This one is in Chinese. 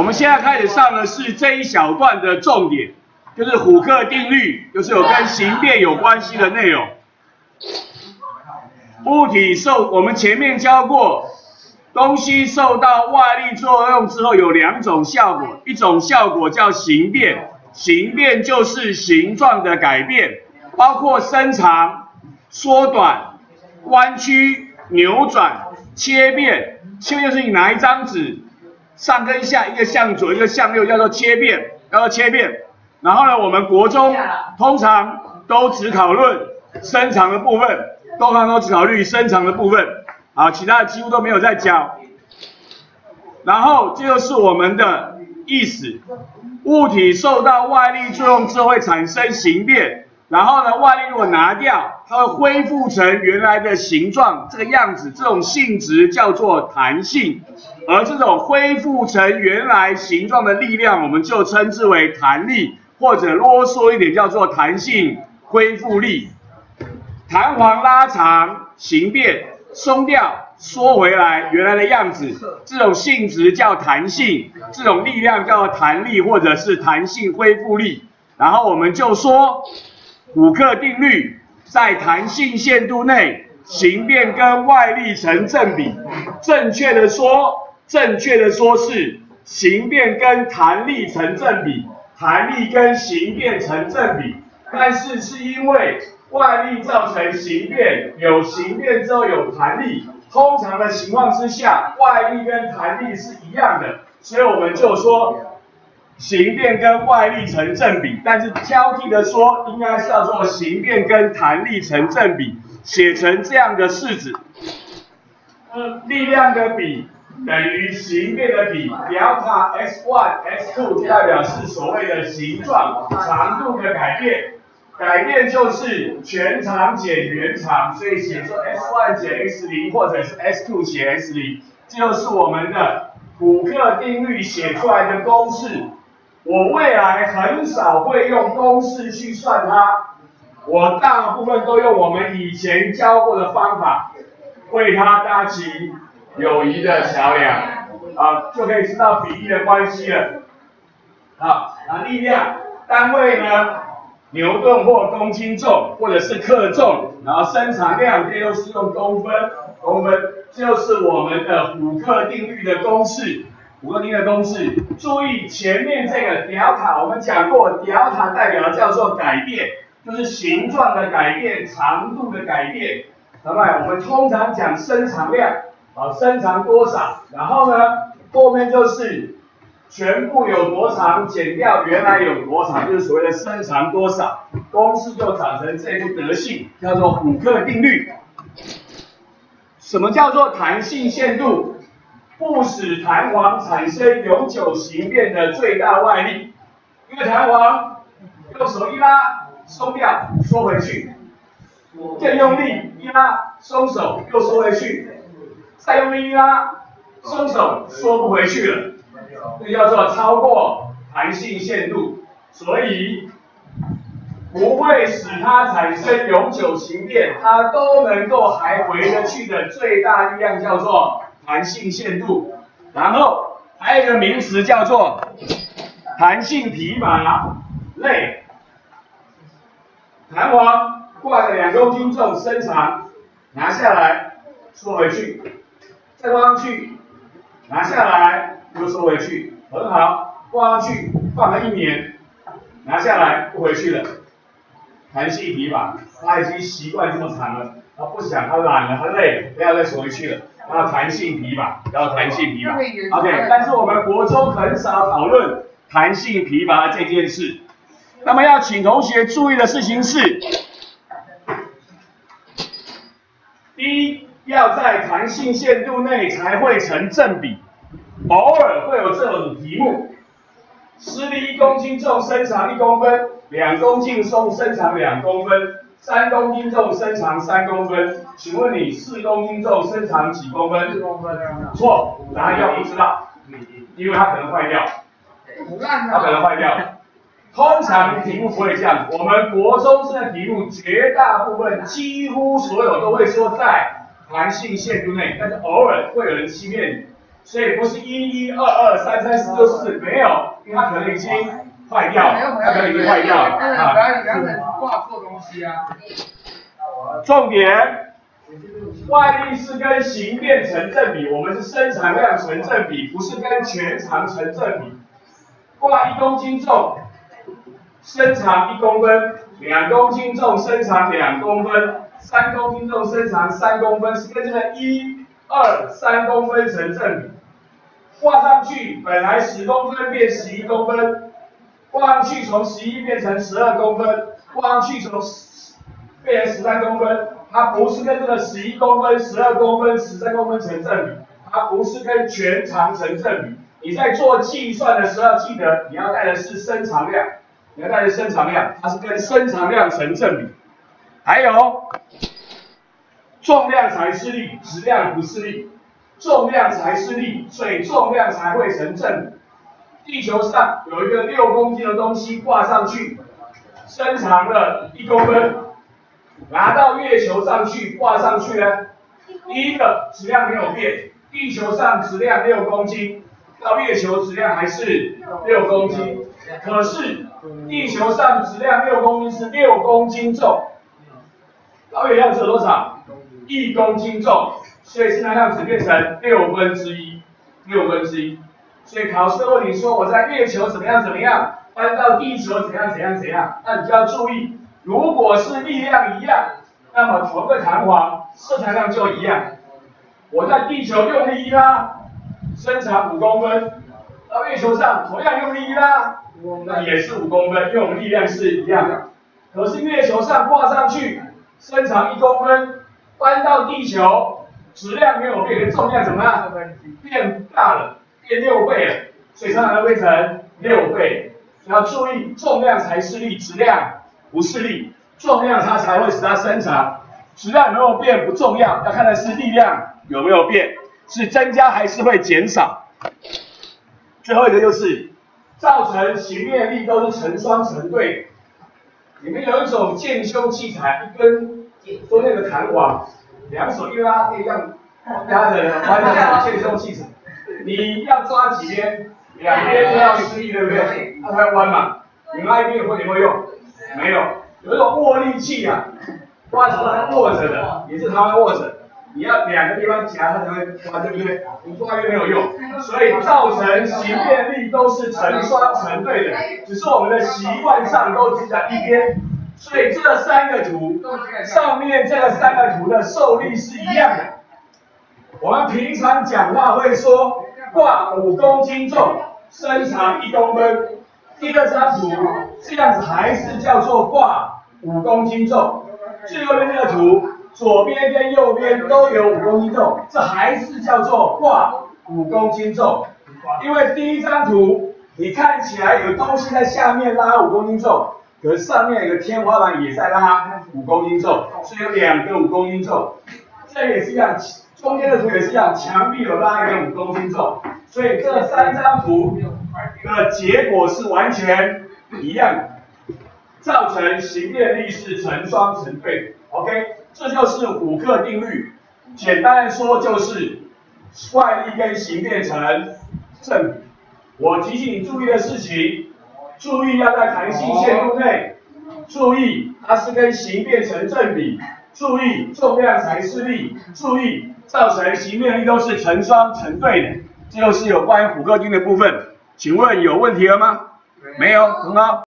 我们现在开始上的是这一小段的重点，就是虎克定律，就是有跟形变有关系的内容。物体受我们前面教过，东西受到外力作用之后有两种效果，一种效果叫形变，形变就是形状的改变，包括伸长、缩短、弯曲、扭转、切变。切变就是你拿一张纸。上跟下一个向左一个向右叫做切变，叫做切变。然后呢，我们国中通常都只讨论伸长的部分，通常都只考虑伸长的部分，啊，其他的几乎都没有在教。然后这就是我们的意思，物体受到外力作用之后会产生形变。然后呢，外力如果拿掉，它会恢复成原来的形状，这个样子，这种性质叫做弹性。而这种恢复成原来形状的力量，我们就称之为弹力，或者啰嗦一点叫做弹性恢复力。弹簧拉长形变，松掉缩回来原来的样子，这种性质叫弹性，这种力量叫弹力或者是弹性恢复力。然后我们就说。五克定律在弹性限度内，形变跟外力成正比。正确的说，正确的说是形变跟弹力成正比，弹力跟形变成正比。但是是因为外力造成形变，有形变之后有弹力。通常的情况之下，外力跟弹力是一样的，所以我们就说。形变跟外力成正比，但是挑剔的说，应该是叫做形变跟弹力成正比，写成这样的式子，力量的比等于形变的比，delta x one x two 代表是所谓的形状长度的改变，改变就是全长减原长，所以写作 x one 减 x 零或者是 x two 减 x 零，这就是我们的虎克定律写出来的公式。我未来很少会用公式去算它，我大部分都用我们以前教过的方法，为它搭起友谊的桥梁，啊，就可以知道比例的关系了。好，那力量单位呢？牛顿或公斤重，或者是克重，然后生产量，这都是用公分，公分就是我们的虎克定律的公式。五个定的公式，注意前面这个 delta，我们讲过，delta 代表的叫做改变，就是形状的改变、长度的改变。好不我们通常讲伸长量，啊，伸长多少？然后呢，后面就是全部有多长减掉原来有多长，就是所谓的伸长多少。公式就长成这副德性，叫做虎克定律。什么叫做弹性限度？不使弹簧产生永久形变的最大外力，因为弹簧用手一拉松掉，缩回去，再用力一拉松手又缩回去，再用力一拉松手缩不回去了，这叫做超过弹性限度，所以不会使它产生永久形变，它都能够还回得去的最大力量叫做。弹性限度，然后还有一个名词叫做弹性皮马类。弹簧挂着两公斤重，伸长，拿下来，缩回去，再挂上去，拿下来，又缩回去，很好，挂上去，放了一年，拿下来，不回去了。弹性皮马，他已经习惯这么长了，他不想，他懒了，他累，不要再缩回去了。要弹性皮吧，要弹性皮吧。OK，但是我们国中很少讨论弹性皮拔这件事。那么要请同学注意的事情是：第一，要在弹性限度内才会成正比。偶尔会有这种题目：施力一公斤重，伸长一公分；两公斤重，伸长两公分。三公斤重，身长三公分，请问你四公斤重，身长几公分？四公分。错，答案要不知道，因为它可能坏掉。它可能坏掉。通常题目不会这样，我们国中生的题目绝大部分几乎所有都会说在弹性限度内，但是偶尔会有人欺骗你，所以不是一一二二三三四六四，没有，因为它可能已经坏掉，它可能已经坏掉了啊。挂错东西啊。重点，外力是跟形变成正比，我们是生产量成正比，不是跟全长成正比。挂一公斤重，身长一公分；两公斤重，身长两公分；三公斤重，身长三公分，是跟这个一二三公分成正比。挂上去，本来十公分变十一公分，挂上去从十一变成十二公分，挂上去从变成十三公分，它不是跟这个十一公分、十二公分、十三公分成正比，它不是跟全长成正比。你在做计算的时候，记得你要带的是伸长量，你要带的伸长量，它是跟伸长量成正比。还有，重量才是力，质量不是力。重量才是力，所以重量才会成正比。地球上有一个六公斤的东西挂上去，伸长了一公分，拿到月球上去挂上去呢，第一个质量没有变，地球上质量六公斤，到月球质量还是六公斤，可是地球上质量六公斤是六公斤重，到月球只有多少？一公斤重。所以生产量只变成六分之一，六分之一。所以考试问你说我在月球怎么样怎么样，搬到地球怎样怎样怎样，那你就要注意，如果是力量一样，那么同个弹簧生产量就一样。我在地球用力一拉，伸长五公分，到月球上同样用力一拉，那也是五公分，因为我们力量是一样的。可是月球上挂上去，伸长一公分，搬到地球。质量没有变，重量怎么样？变大了，变六倍了，所以它会变成六倍。要注意，重量才是力，质量不是力。重量它才会使它生长，质量没有变不重要，要看的是力量有没有变，是增加还是会减少。最后一个就是造成形变力都是成双成对。里面有一种健修器材，一根中间的弹簧。两手一拉可以让压着弯的健胸器材，你要抓几边？两边都要施力，对不对？它才弯嘛。你拉一边会有没有用？没有。有一种握力器啊，抓着它握着的，也是它会握着。你要两个地方夹它才会抓，对不对？你抓一边没有用。所以造成形变力都是成双成对的，只是我们的习惯上都只在一边。所以这三个图上面这三个图的受力是一样的。我们平常讲话会说挂五公斤重，身长一公分。第二张图这样子还是叫做挂五公斤重。最右边这个图，左边跟右边都有五公斤重，这还是叫做挂五公斤重。因为第一张图你看起来有东西在下面拉五公斤重。可上面有个天花板也在拉五公斤重，所以有两个五公斤重。这也是一样，中间的图也是一样，墙壁有拉一个五公斤重，所以这三张图的结果是完全一样，造成形变力是成双成对。OK，这就是五克定律。简单说就是外力跟形变成正比。我提醒你注意的事情。注意要在弹性限度内，注意它是跟形变成正比，注意重量才是力，注意造成形变力都是成双成对的。这就是有关于虎克定的部分，请问有问题了吗？没有，很好。